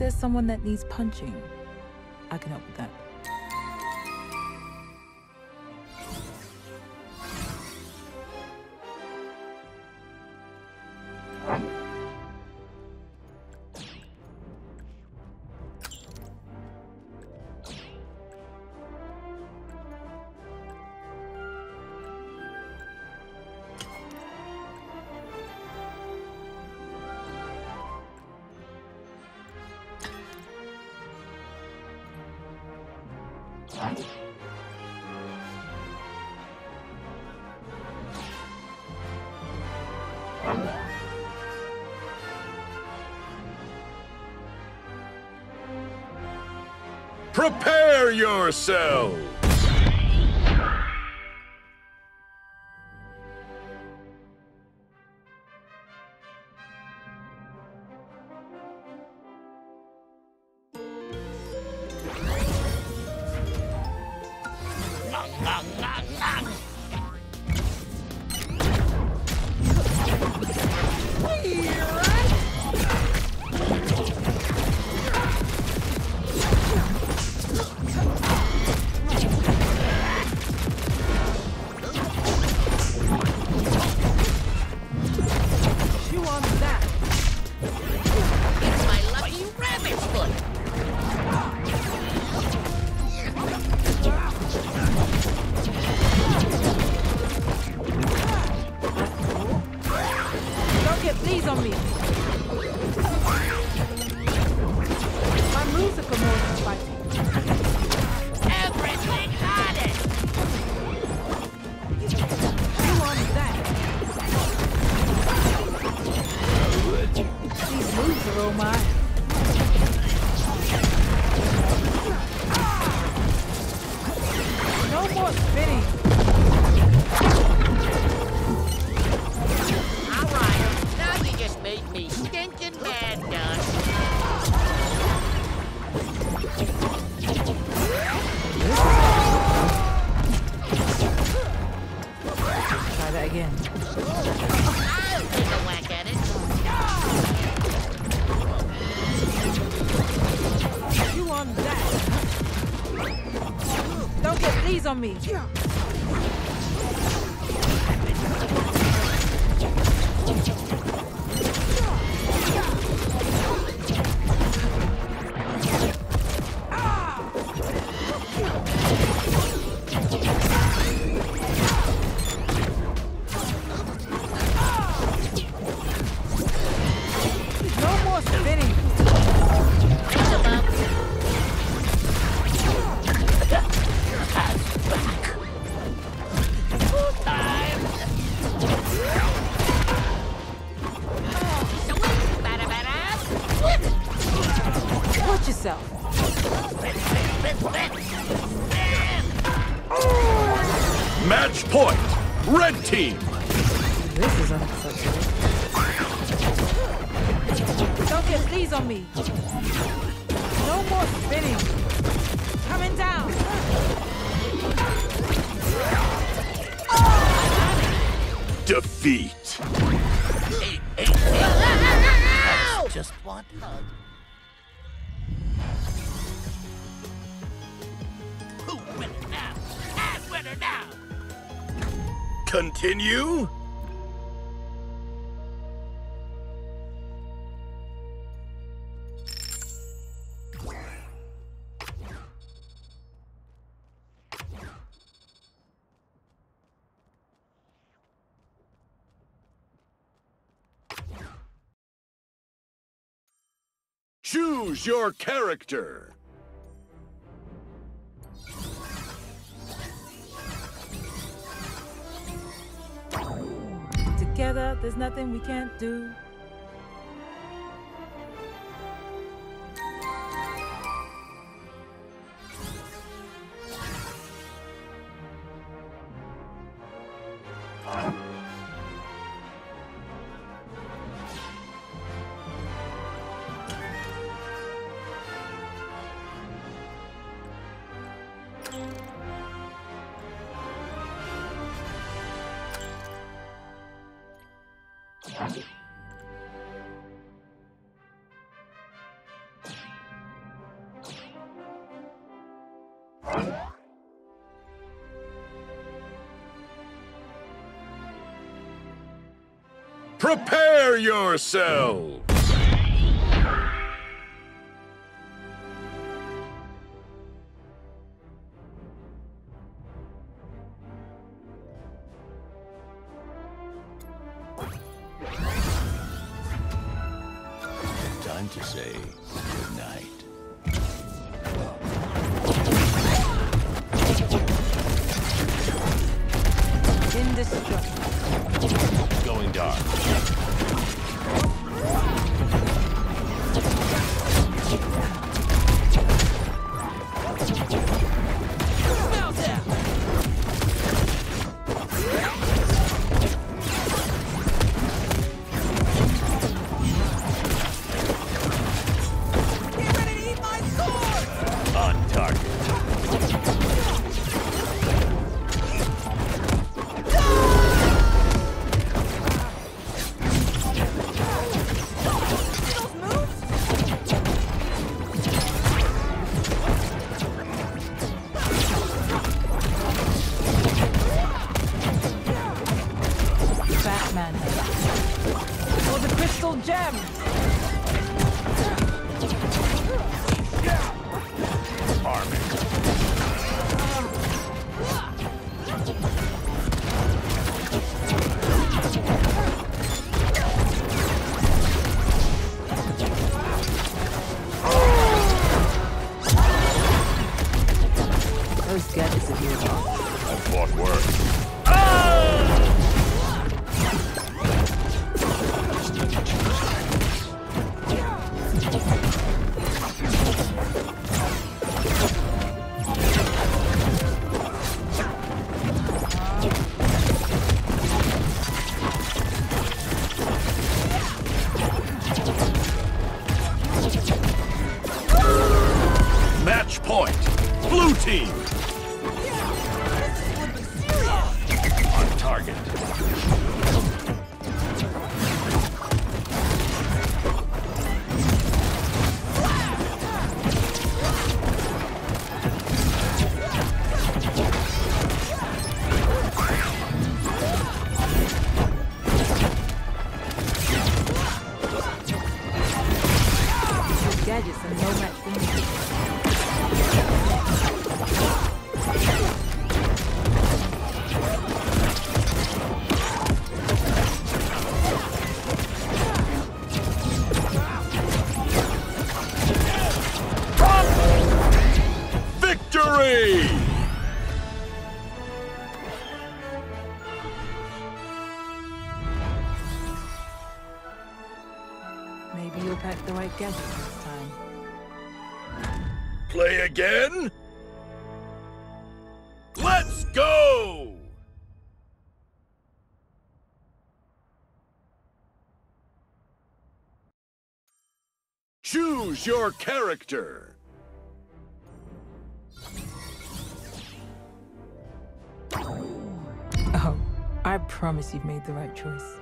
there's someone that needs punching, I can help with that. yourself. Alright. No more spinning. Choose your character. Together, there's nothing we can't do. Prepare yourselves! The right gadget this time. Play again? Let's go! Choose your character. Oh, I promise you've made the right choice.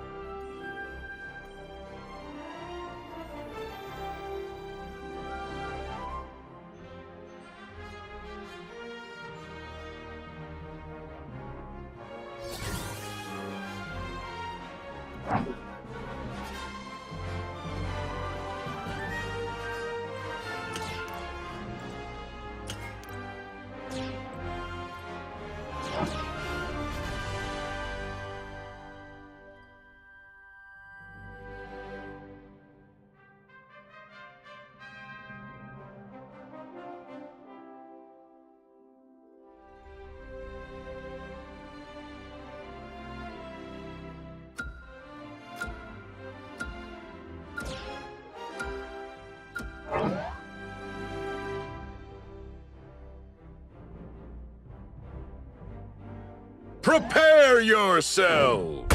Prepare yourselves!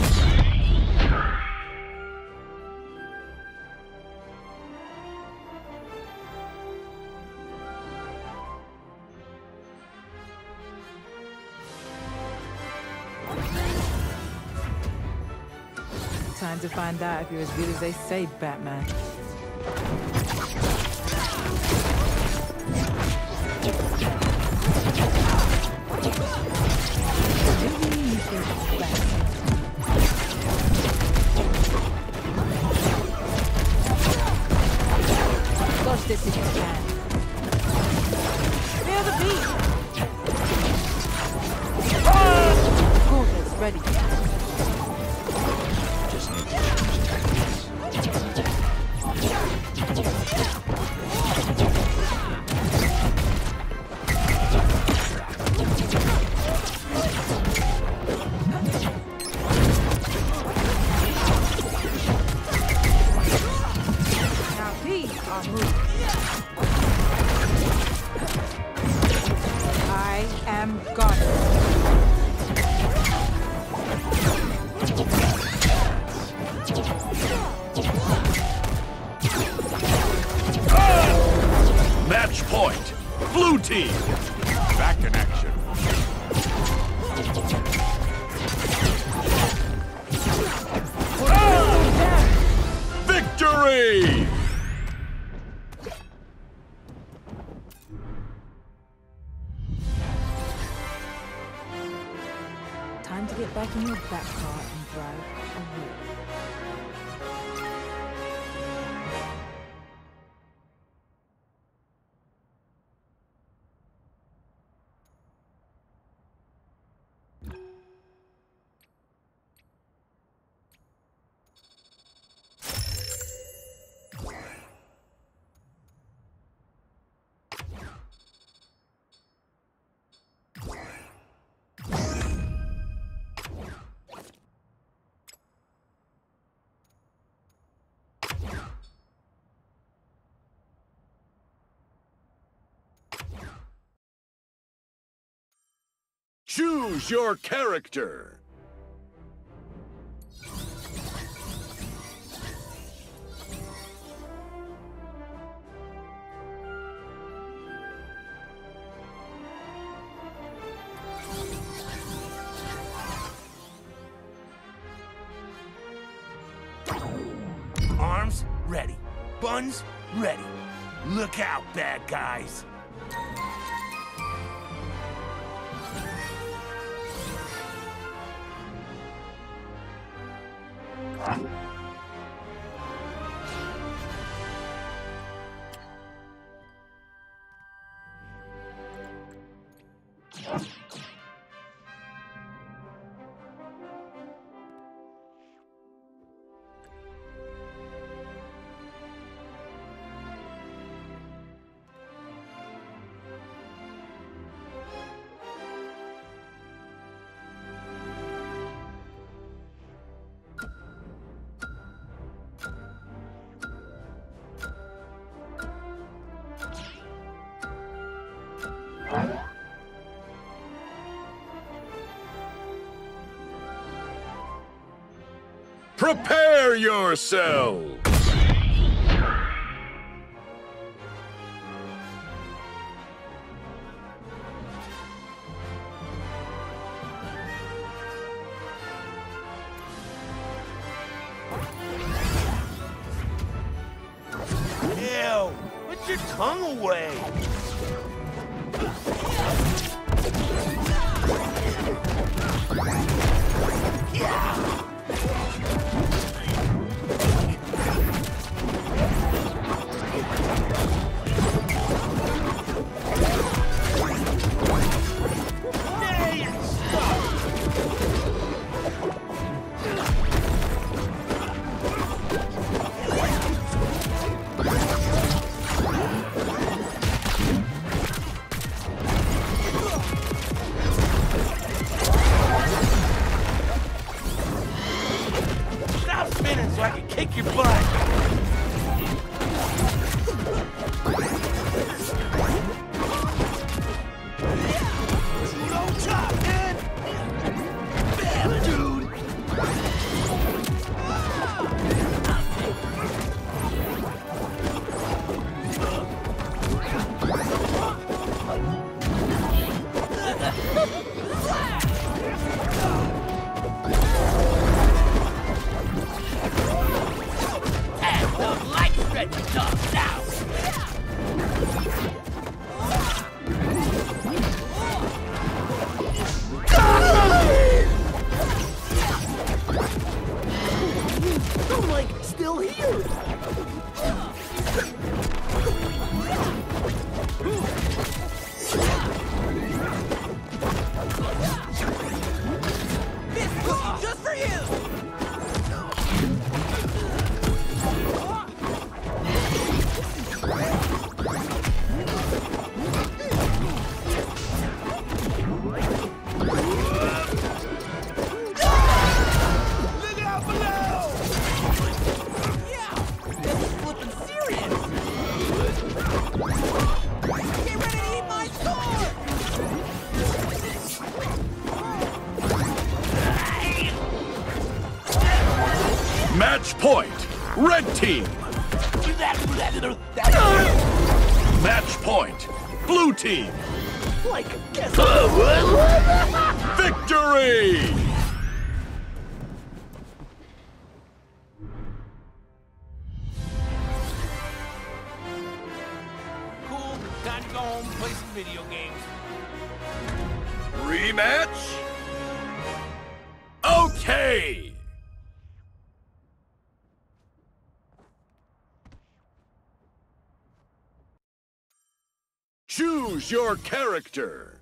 Time to find out if you're as good as they say, Batman. this if you can. in that car and drive away. Choose your character. Arms ready. Buns ready. Look out, bad guys. Prepare yourselves! Rematch? Okay! Choose your character.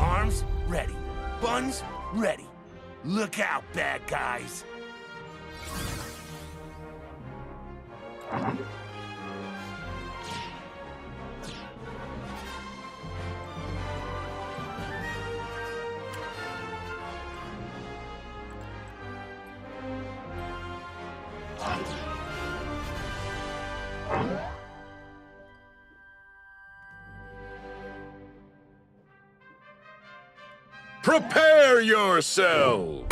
Arms ready. Buns ready. Look out, bad guys. Prepare yourselves!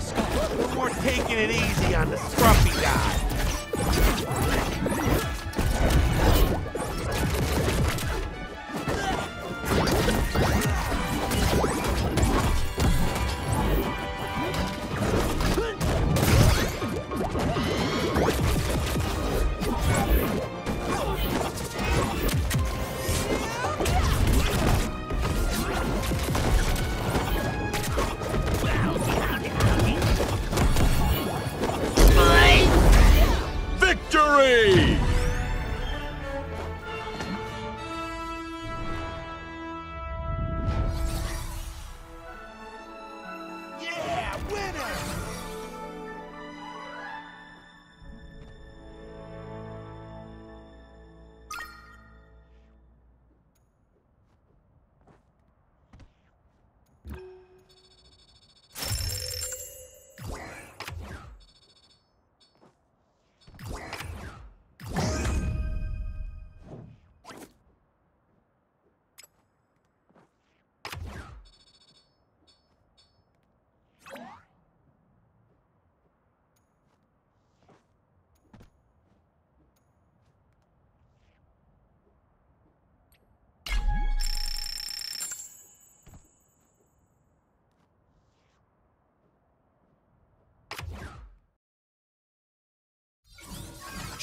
No more taking it easy on the scruffy guy.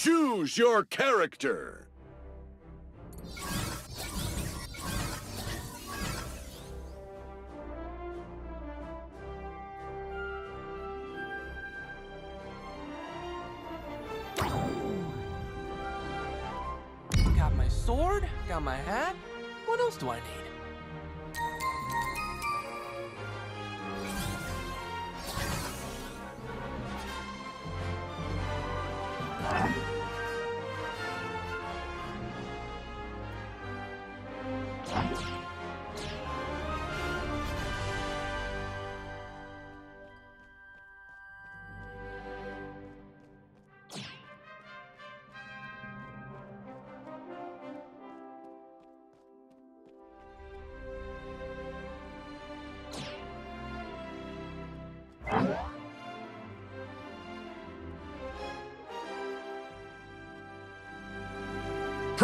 Choose your character. Got my sword, got my hat. What else do I need?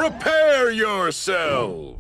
Prepare yourselves.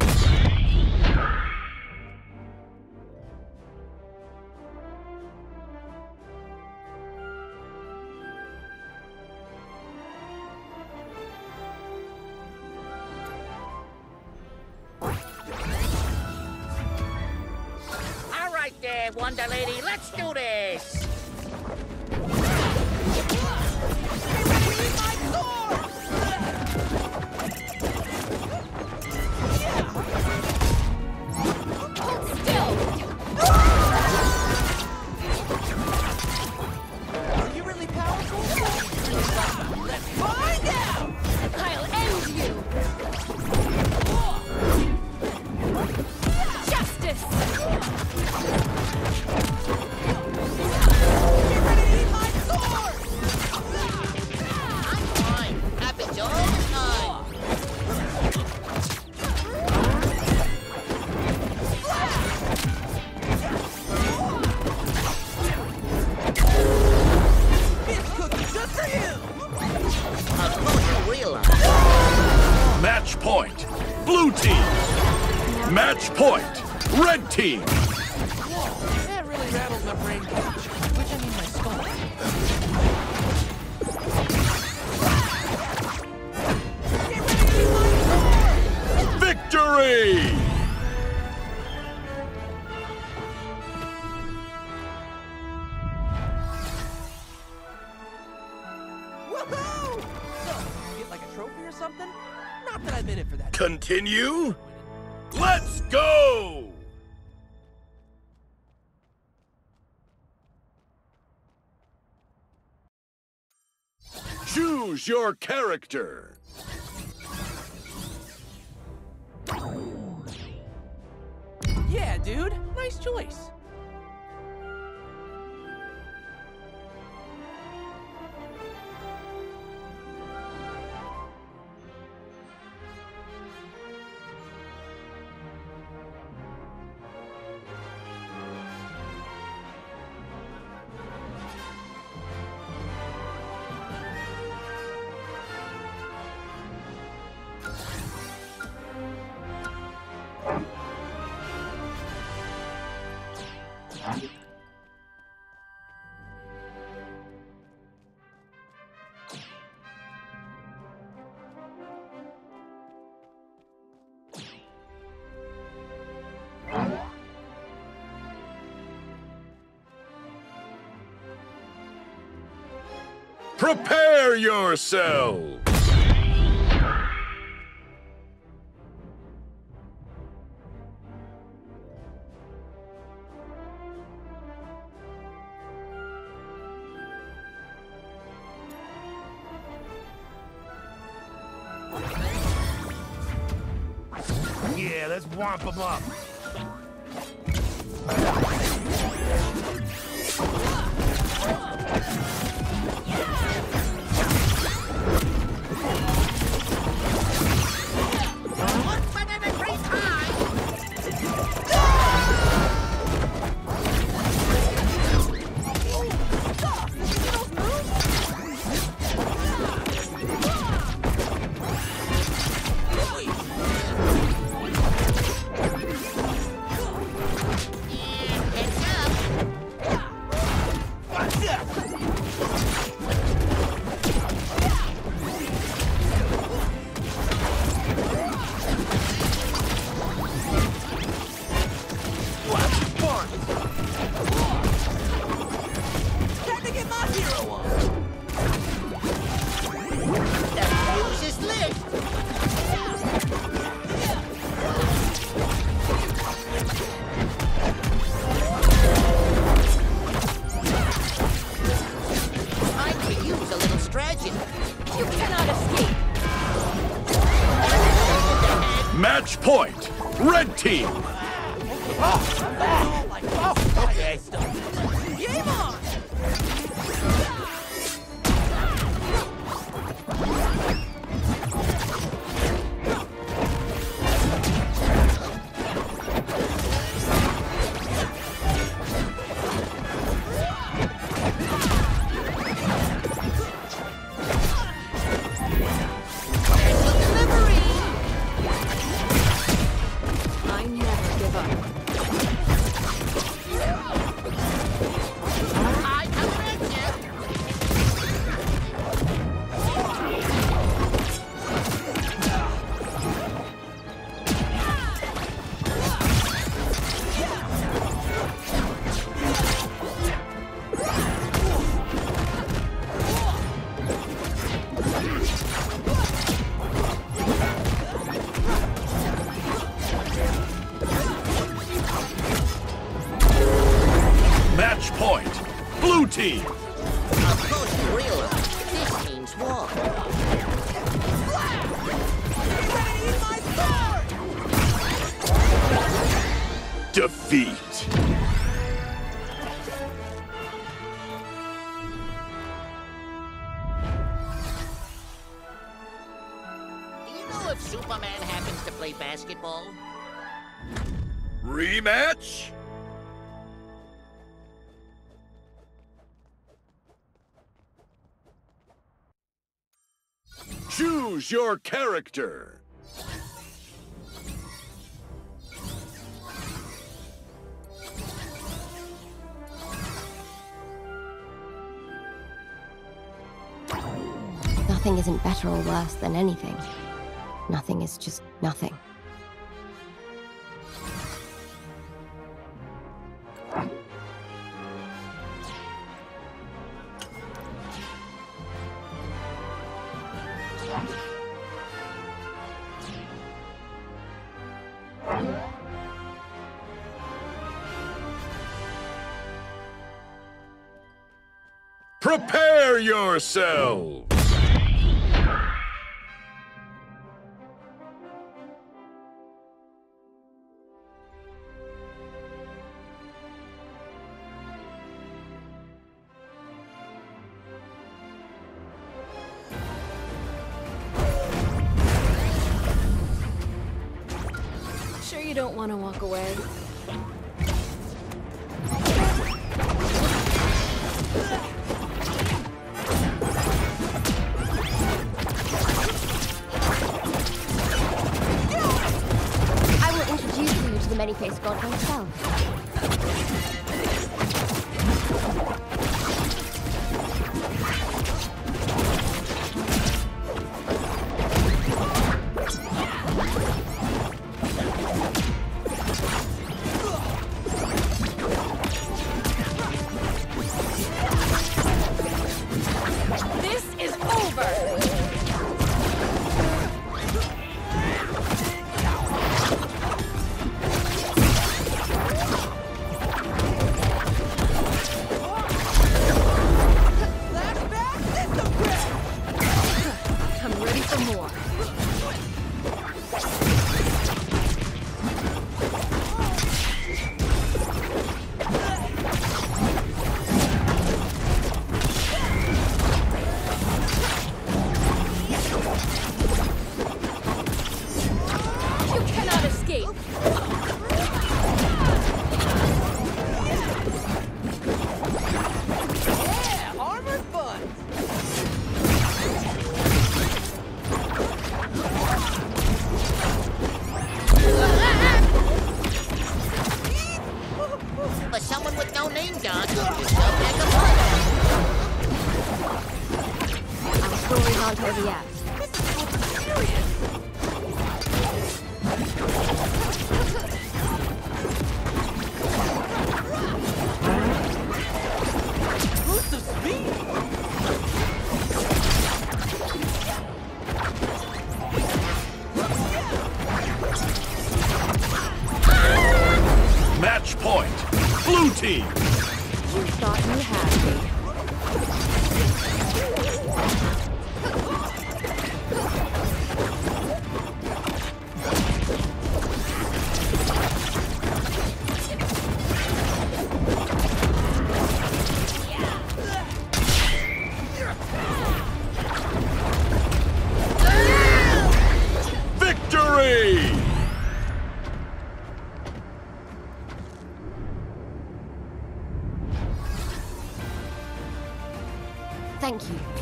Victory! Woohoo! So, get like a trophy or something? Not that I'm in it for that. Continue? Let's go! Choose your character. Yeah, dude. Nice choice. Prepare yourselves. Yeah, let's whomp them up. Match point, red team. Oh, okay. Game on! team. Of course you realize this means war. Defeat. Choose your character. Nothing isn't better or worse than anything. Nothing is just nothing. Prepare yourselves!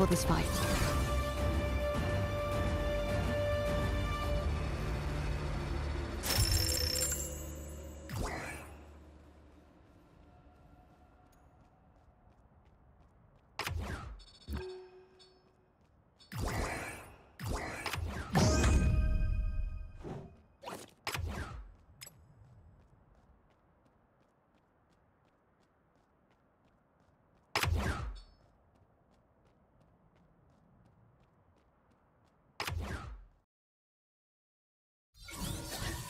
For this fight.